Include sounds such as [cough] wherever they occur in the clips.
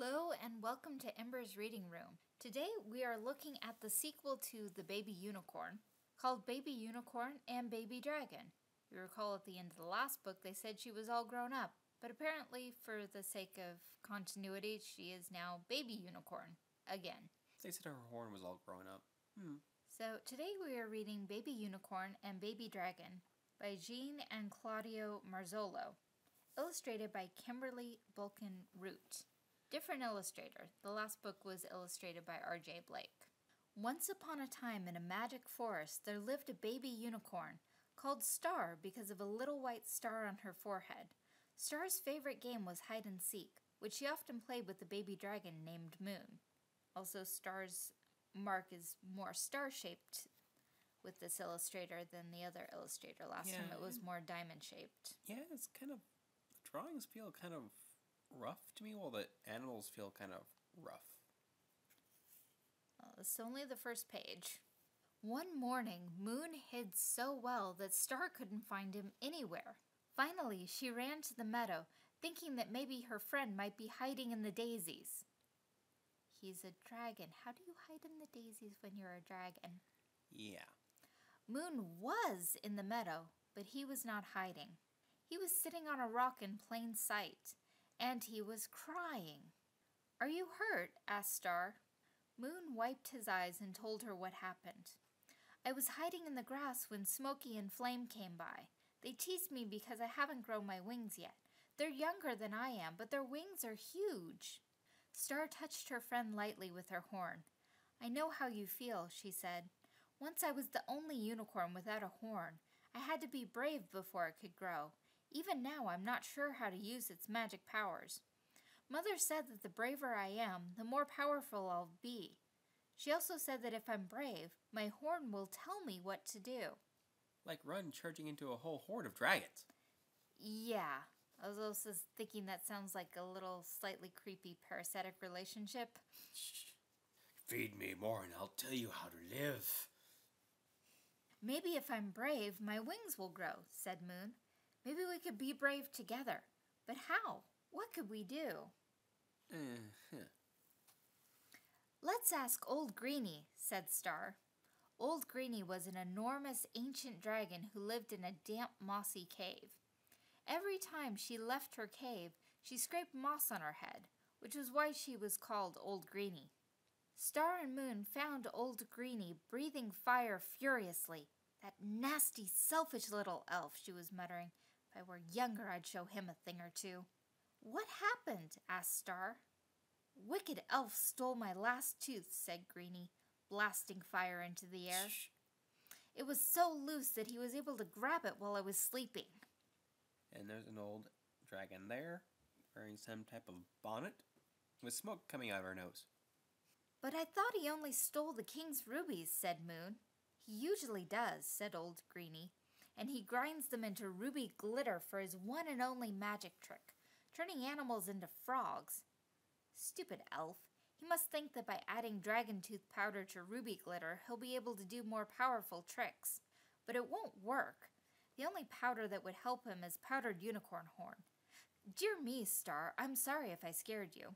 Hello and welcome to Ember's Reading Room. Today we are looking at the sequel to The Baby Unicorn called Baby Unicorn and Baby Dragon. You recall at the end of the last book they said she was all grown up, but apparently, for the sake of continuity, she is now Baby Unicorn again. They said her horn was all grown up. Hmm. So today we are reading Baby Unicorn and Baby Dragon by Jean and Claudio Marzollo, illustrated by Kimberly Bulcken Root. Different illustrator. The last book was illustrated by R.J. Blake. Once upon a time in a magic forest there lived a baby unicorn called Star because of a little white star on her forehead. Star's favorite game was hide and seek, which she often played with a baby dragon named Moon. Also, Star's mark is more star shaped with this illustrator than the other illustrator. Last time it was more diamond shaped. Yeah, it's kind of. The drawings feel kind of rough to me, while the animals feel kind of rough. Uh, well, it's only the first page. One morning, Moon hid so well that Star couldn't find him anywhere. Finally, she ran to the meadow, thinking that maybe her friend might be hiding in the daisies. He's a dragon. How do you hide in the daisies when you're a dragon? Yeah. Moon was in the meadow, but he was not hiding. He was sitting on a rock in plain sight, and he was crying. Are you hurt? asked Star. Moon wiped his eyes and told her what happened. I was hiding in the grass when Smoky and Flame came by. They teased me because I haven't grown my wings yet. They're younger than I am, but their wings are huge. Star touched her friend lightly with her horn. I know how you feel, she said. Once I was the only unicorn without a horn. I had to be brave before it could grow. Even now, I'm not sure how to use its magic powers. Mother said that the braver I am, the more powerful I'll be. She also said that if I'm brave, my horn will tell me what to do. Like Run charging into a whole horde of dragons. Yeah, I was also thinking that sounds like a little slightly creepy parasitic relationship. Shh. Feed me more and I'll tell you how to live. Maybe if I'm brave, my wings will grow, said Moon. Maybe we could be brave together. But how? What could we do? Uh-huh. Let's ask Old Greenie, said Star. Old Greenie was an enormous ancient dragon who lived in a damp, mossy cave. Every time she left her cave, she scraped moss on her head, which was why she was called Old Greenie. Star and Moon found Old Greenie breathing fire furiously. That nasty, selfish little elf, she was muttering. I were younger, I'd show him a thing or two. What happened? asked Star. Wicked elf stole my last tooth, said Greenie, blasting fire into the air. Shh. It was so loose that he was able to grab it while I was sleeping. And there's an old dragon there, wearing some type of bonnet, with smoke coming out of her nose. But I thought he only stole the king's rubies, said Moon. He usually does, said old Greenie, and he grinds them into ruby glitter for his one and only magic trick, turning animals into frogs. Stupid elf. He must think that by adding dragon tooth powder to ruby glitter, he'll be able to do more powerful tricks. But it won't work. The only powder that would help him is powdered unicorn horn. Dear me, Star, I'm sorry if I scared you.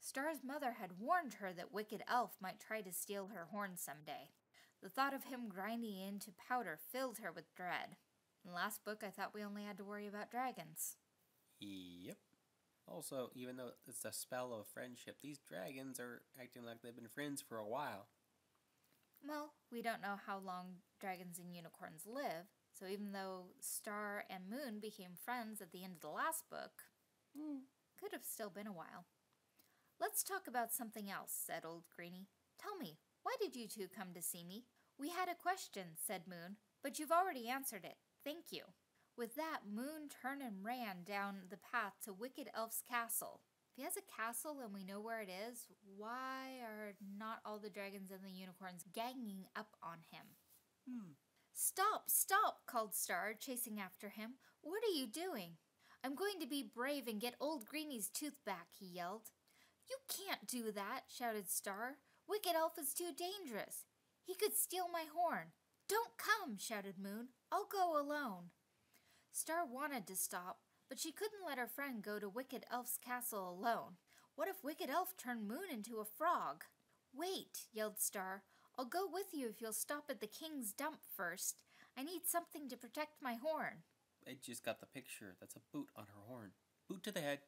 Star's mother had warned her that Wicked Elf might try to steal her horn someday. The thought of him grinding into powder filled her with dread. In the last book, I thought we only had to worry about dragons. Yep. Also, even though it's a spell of friendship, these dragons are acting like they've been friends for a while. Well, we don't know how long dragons and unicorns live, so even though Star and Moon became friends at the end of the last book, Hmm. could have still been a while. Let's talk about something else, said Old Greenie. Tell me, why did you two come to see me? We had a question, said Moon, but you've already answered it. Thank you. With that, Moon turned and ran down the path to Wicked Elf's castle. If he has a castle and we know where it is, why are not all the dragons and the unicorns ganging up on him? Hmm. Stop, stop, called Star, chasing after him. What are you doing? I'm going to be brave and get old Greenie's tooth back, he yelled. You can't do that, shouted Star. Wicked Elf is too dangerous. He could steal my horn. Don't come, shouted Moon. I'll go alone. Star wanted to stop, but she couldn't let her friend go to Wicked Elf's castle alone. What if Wicked Elf turned Moon into a frog? Wait, yelled Star. I'll go with you if you'll stop at the king's dump first. I need something to protect my horn. I just got the picture. That's a boot on her horn. Boot to the head.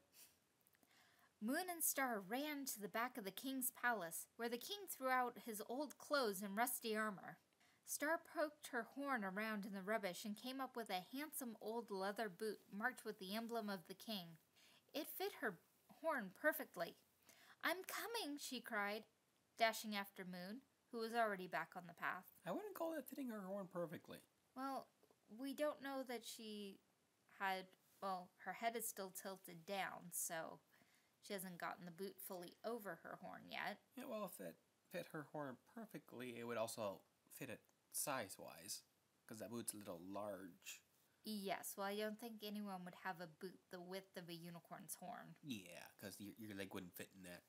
Moon and Star ran to the back of the king's palace, where the king threw out his old clothes and rusty armor. Star poked her horn around in the rubbish and came up with a handsome old leather boot marked with the emblem of the king. It fit her horn perfectly. I'm coming, she cried, dashing after Moon, who was already back on the path. I wouldn't call that fitting her horn perfectly. Well, we don't know that she had, well, her head is still tilted down, so she hasn't gotten the boot fully over her horn yet. Yeah, well, if it fit her horn perfectly, it would also fit it size wise, because that boot's a little large. Yes, well, I don't think anyone would have a boot the width of a unicorn's horn. Yeah, because your, your leg wouldn't fit in that.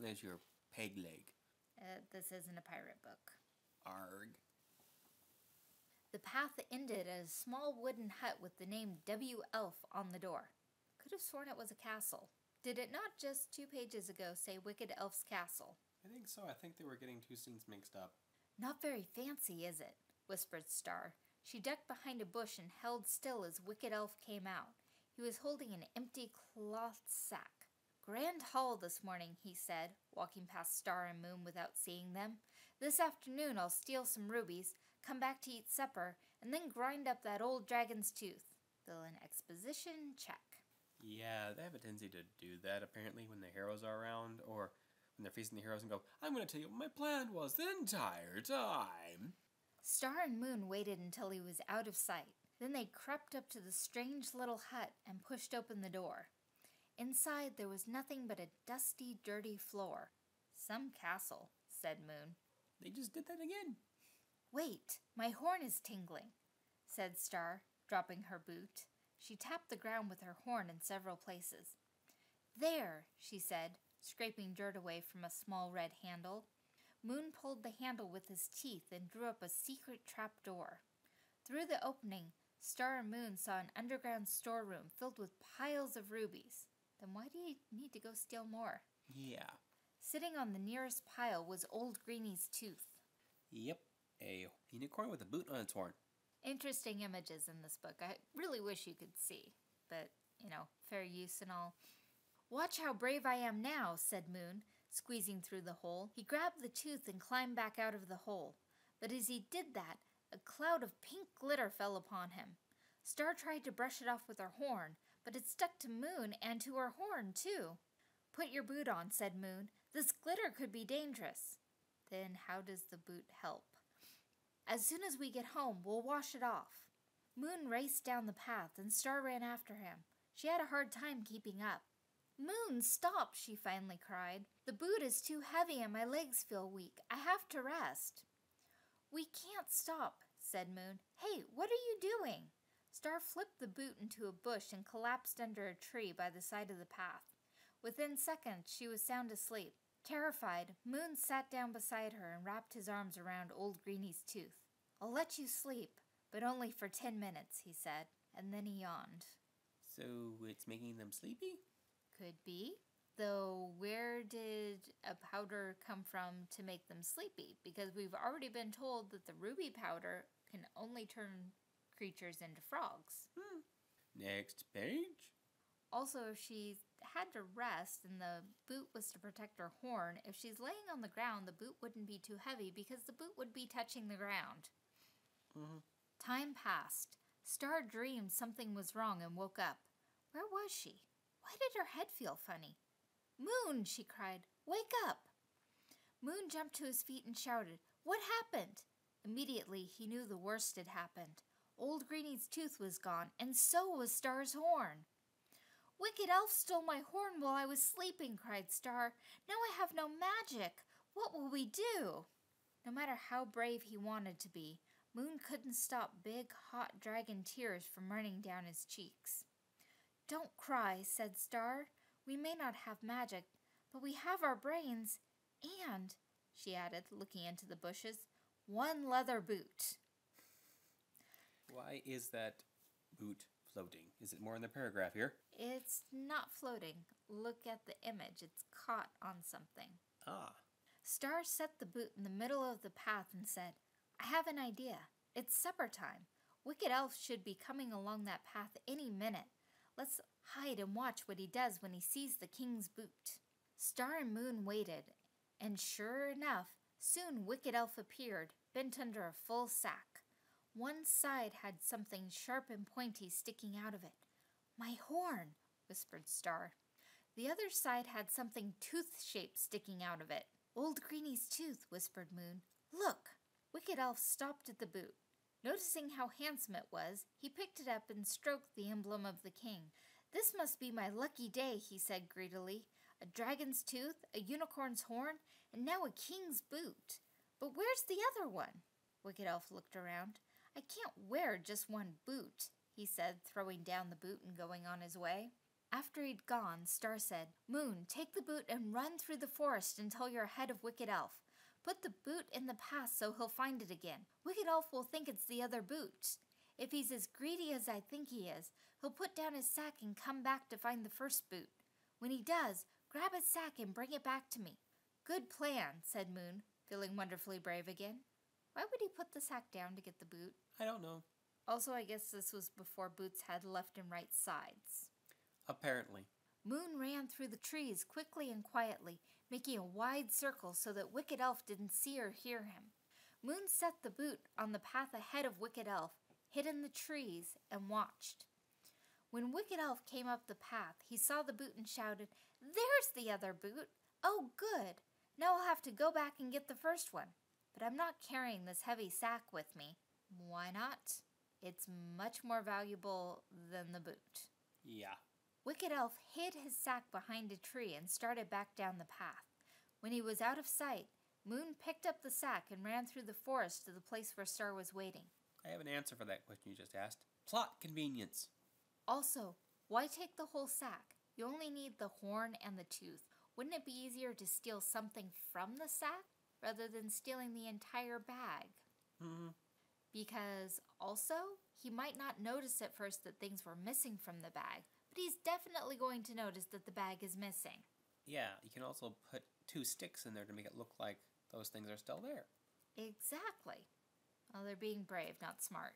There's your peg leg. Uh, this isn't a pirate book. Arg. The path ended at a small wooden hut with the name W. Elf on the door. Could have sworn it was a castle. Did it not just two pages ago say Wicked Elf's Castle? I think so. I think they were getting two scenes mixed up. Not very fancy, is it? whispered Star. She ducked behind a bush and held still as Wicked Elf came out. He was holding an empty cloth sack. Grand Hall this morning, he said, walking past Star and Moon without seeing them. This afternoon I'll steal some rubies, come back to eat supper, and then grind up that old dragon's tooth. Fill in exposition, check. Yeah, they have a tendency to do that apparently when the heroes are around, or when they're facing the heroes and go, I'm going to tell you what my plan was the entire time. Star and Moon waited until he was out of sight. Then they crept up to the strange little hut and pushed open the door. Inside there was nothing but a dusty, dirty floor. Some castle, said Moon. They just did that again. Wait, my horn is tingling, said Star, dropping her boot. She tapped the ground with her horn in several places. There, she said, scraping dirt away from a small red handle. Moon pulled the handle with his teeth and drew up a secret trap door. Through the opening, Star and Moon saw an underground storeroom filled with piles of rubies. Then why do you need to go steal more? Yeah. Sitting on the nearest pile was Old Greeny's tooth. Yep. A unicorn with a boot on its horn. Interesting images in this book. I really wish you could see, but, you know, fair use and all. Watch how brave I am now, said Moon, squeezing through the hole. He grabbed the tooth and climbed back out of the hole. But as he did that, a cloud of pink glitter fell upon him. Star tried to brush it off with her horn, but it stuck to Moon and to her horn, too. Put your boot on, said Moon. This glitter could be dangerous. Then how does the boot help? As soon as we get home, we'll wash it off. Moon raced down the path, and Star ran after him. She had a hard time keeping up. Moon, stop, she finally cried. The boot is too heavy and my legs feel weak. I have to rest. We can't stop, said Moon. Hey, what are you doing? Star flipped the boot into a bush and collapsed under a tree by the side of the path. Within seconds, she was sound asleep. Terrified, Moon sat down beside her and wrapped his arms around old Greeny's tooth. I'll let you sleep, but only for ten minutes, he said, and then he yawned. So it's making them sleepy? Could be. Though, where did a powder come from to make them sleepy? Because we've already been told that the ruby powder can only turn creatures into frogs. Hmm. Next page. Also, if she had to rest and the boot was to protect her horn, if she's laying on the ground, the boot wouldn't be too heavy because the boot would be touching the ground. Mm-hmm. Time passed. Star dreamed something was wrong and woke up. Where was she? Why did her head feel funny? Moon, she cried, wake up! Moon jumped to his feet and shouted, What happened? Immediately he knew the worst had happened. Old Greeny's tooth was gone, and so was Star's horn. Wicked Elf stole my horn while I was sleeping, cried Star. Now I have no magic. What will we do? No matter how brave he wanted to be, Moon couldn't stop big, hot dragon tears from running down his cheeks. Don't cry, said Star. We may not have magic, but we have our brains, and, she added, looking into the bushes, one leather boot. Why is that boot floating? Is it more in the paragraph here? It's not floating. look at the image. It's caught on something. Ah. Star set the boot in the middle of the path and said, I have an idea. It's supper time. Wicked Elf should be coming along that path any minute. Let's hide and watch what he does when he sees the king's boot. Star and Moon waited, and sure enough, soon Wicked Elf appeared, bent under a full sack. One side had something sharp and pointy sticking out of it. My horn, whispered Star. The other side had something tooth shaped sticking out of it. Old Greeny's tooth, whispered Moon. Look! Wicked Elf stopped at the boot. Noticing how handsome it was, he picked it up and stroked the emblem of the king. This must be my lucky day, he said greedily. A dragon's tooth, a unicorn's horn, and now a king's boot. But where's the other one? Wicked Elf looked around. I can't wear just one boot, he said, throwing down the boot and going on his way. After he'd gone, Star said, Moon, take the boot and run through the forest until you're ahead of Wicked Elf. Put the boot in the path so he'll find it again. Wicked Elf will think it's the other boot. If he's as greedy as I think he is, he'll put down his sack and come back to find the first boot. When he does, grab his sack and bring it back to me. Good plan, said Moon, feeling wonderfully brave again. Why would he put the sack down to get the boot? I don't know. Also, I guess this was before boots had left and right sides. Apparently. Moon ran through the trees quickly and quietly, making a wide circle so that Wicked Elf didn't see or hear him. Moon set the boot on the path ahead of Wicked Elf, hid in the trees, and watched. When Wicked Elf came up the path, he saw the boot and shouted, There's the other boot! Oh, good! Now I'll have to go back and get the first one. But I'm not carrying this heavy sack with me. Why not? It's much more valuable than the boot. Yeah. Wicked Elf hid his sack behind a tree and started back down the path. When he was out of sight, Moon picked up the sack and ran through the forest to the place where Star was waiting. I have an answer for that question you just asked. Plot convenience. Also, why take the whole sack? You only need the horn and the tooth. Wouldn't it be easier to steal something from the sack rather than stealing the entire bag? Hmm. Because also, he might not notice at first that things were missing from the bag, but he's definitely going to notice that the bag is missing. Yeah, you can also put two sticks in there to make it look like those things are still there. Exactly. Well, they're being brave, not smart.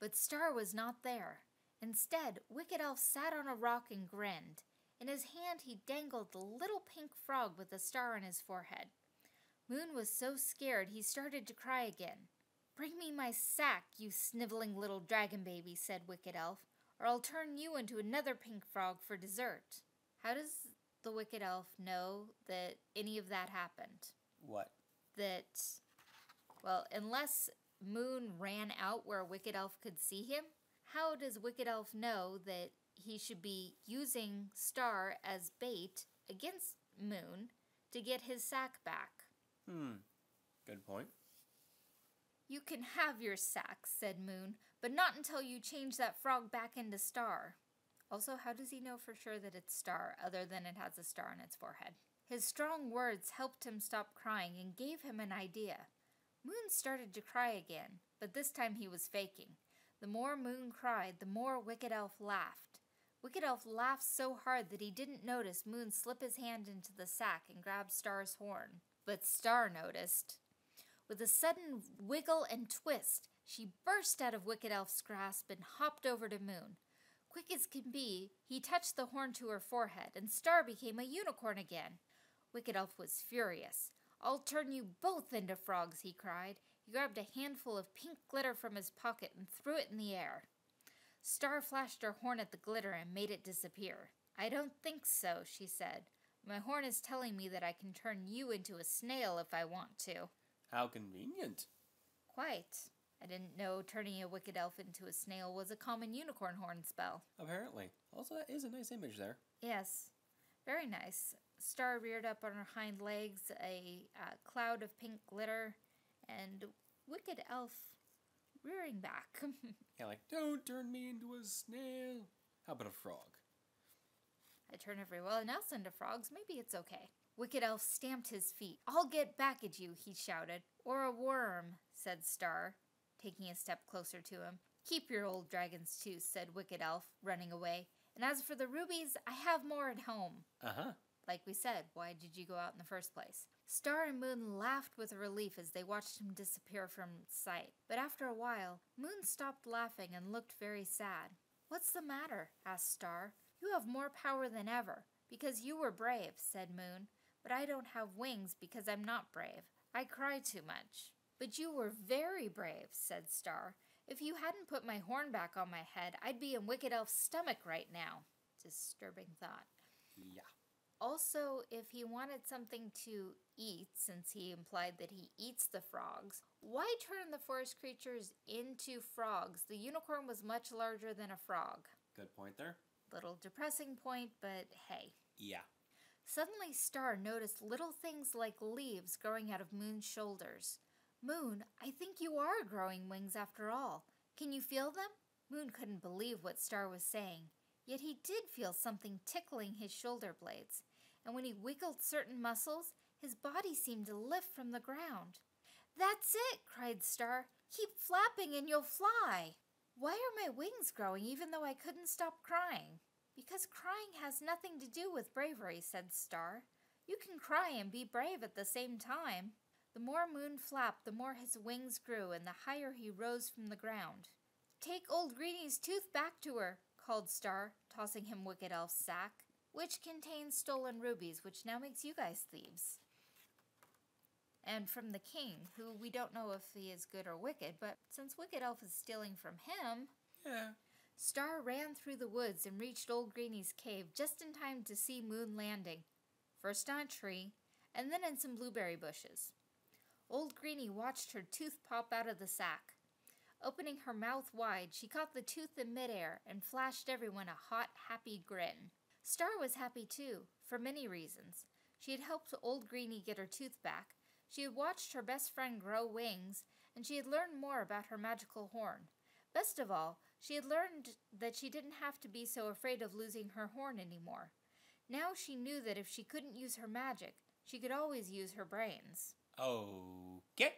But Star was not there. Instead, Wicked Elf sat on a rock and grinned. In his hand, he dangled the little pink frog with a star on his forehead. Moon was so scared he started to cry again. Bring me my sack, you sniveling little dragon baby, said Wicked Elf, or I'll turn you into another pink frog for dessert. How does the Wicked Elf know that any of that happened? What? That, well, unless Moon ran out where Wicked Elf could see him, how does Wicked Elf know that he should be using Star as bait against Moon to get his sack back? Hmm. Good point. You can have your sack, said Moon, but not until you change that frog back into Star. Also, how does he know for sure that it's Star, other than it has a star on its forehead? His strong words helped him stop crying and gave him an idea. Moon started to cry again, but this time he was faking. The more Moon cried, the more Wicked Elf laughed. Wicked Elf laughed so hard that he didn't notice Moon slip his hand into the sack and grab Star's horn. But Star noticed. With a sudden wiggle and twist, she burst out of Wicked Elf's grasp and hopped over to Moon. Quick as can be, he touched the horn to her forehead, and Star became a unicorn again. Wicked Elf was furious. I'll turn you both into frogs, he cried. He grabbed a handful of pink glitter from his pocket and threw it in the air. Star flashed her horn at the glitter and made it disappear. I don't think so, she said. My horn is telling me that I can turn you into a snail if I want to. How convenient. Quite. I didn't know turning a wicked elf into a snail was a common unicorn horn spell. Apparently. Also, that is a nice image there. Yes, very nice. Star reared up on her hind legs, a uh, cloud of pink glitter, and Wicked Elf rearing back. [laughs] Yeah, like, don't turn me into a snail. How about a frog? I turn everyone else into frogs. Maybe it's okay. Wicked Elf stamped his feet. I'll get back at you, he shouted. Or a worm, said Star, taking a step closer to him. Keep your old dragon's too, said Wicked Elf, running away. And as for the rubies, I have more at home. Uh huh. Like we said, why did you go out in the first place? Star and Moon laughed with relief as they watched him disappear from sight. But after a while, Moon stopped laughing and looked very sad. What's the matter? asked Star. You have more power than ever. Because you were brave, said Moon. But I don't have wings because I'm not brave. I cry too much. But you were very brave, said Star. If you hadn't put my horn back on my head, I'd be in Wicked Elf's stomach right now. Disturbing thought. Yeah. Also, if he wanted something to eat, since he implied that he eats the frogs, why turn the forest creatures into frogs? The unicorn was much larger than a frog. Good point there. Little depressing point, but hey. Yeah. Suddenly, Star noticed little things like leaves growing out of Moon's shoulders. Moon, I think you are growing wings after all. Can you feel them? Moon couldn't believe what Star was saying. Yet he did feel something tickling his shoulder blades, and when he wiggled certain muscles, his body seemed to lift from the ground. That's it, cried Star. Keep flapping and you'll fly. Why are my wings growing even though I couldn't stop crying? Because crying has nothing to do with bravery, said Star. You can cry and be brave at the same time. The more Moon flapped, the more his wings grew and the higher he rose from the ground. Take old Greeny's tooth back to her, called Star, tossing him Wicked Elf's sack, which contains stolen rubies, which now makes you guys thieves. And from the king, who we don't know if he is good or wicked, but since Wicked Elf is stealing from him, Yeah. Star ran through the woods and reached Old Greeny's cave just in time to see Moon landing, first on a tree, and then in some blueberry bushes. Old Greeny watched her tooth pop out of the sack. Opening her mouth wide, she caught the tooth in midair and flashed everyone a hot, happy grin. Star was happy too, for many reasons. She had helped Old Greeny get her tooth back, she had watched her best friend grow wings, and she had learned more about her magical horn. Best of all, she had learned that she didn't have to be so afraid of losing her horn anymore. Now she knew that if she couldn't use her magic, she could always use her brains. Okay.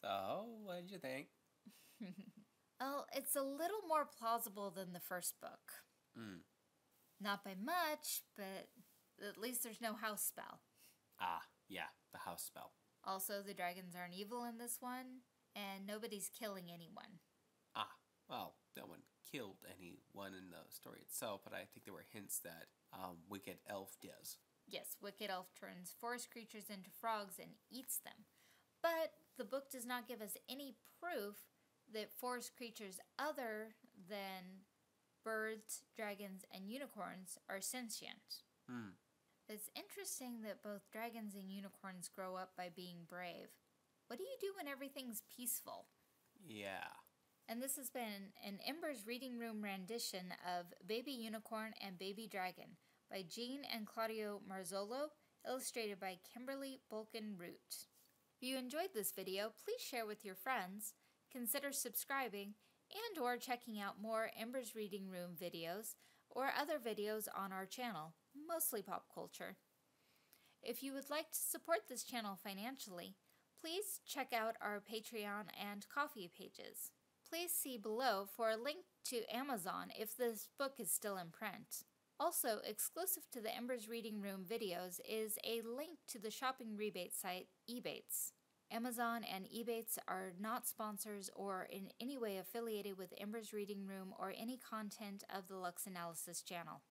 So, what did you think? [laughs] Well, it's a little more plausible than the first book. Mm. Not by much, but at least there's no house spell. Ah, yeah, the house spell. Also, the dragons aren't evil in this one, and nobody's killing anyone. Well, no one killed anyone in the story itself, but I think there were hints that um, Wicked Elf does. Yes, Wicked Elf turns forest creatures into frogs and eats them. But the book does not give us any proof that forest creatures other than birds, dragons, and unicorns are sentient. Hmm. It's interesting that both dragons and unicorns grow up by being brave. What do you do when everything's peaceful? Yeah. And this has been an Ember's Reading Room rendition of Baby Unicorn and Baby Dragon by Jean and Claudio Marzollo, illustrated by Kimberly Bulcken Root. If you enjoyed this video, please share with your friends, consider subscribing, and or checking out more Ember's Reading Room videos or other videos on our channel, mostly pop culture. If you would like to support this channel financially, please check out our Patreon and Ko-fi pages. Please see below for a link to Amazon if this book is still in print. Also, exclusive to the Ember's Reading Room videos is a link to the shopping rebate site Ebates. Amazon and Ebates are not sponsors or in any way affiliated with Ember's Reading Room or any content of the Lux Analysis channel.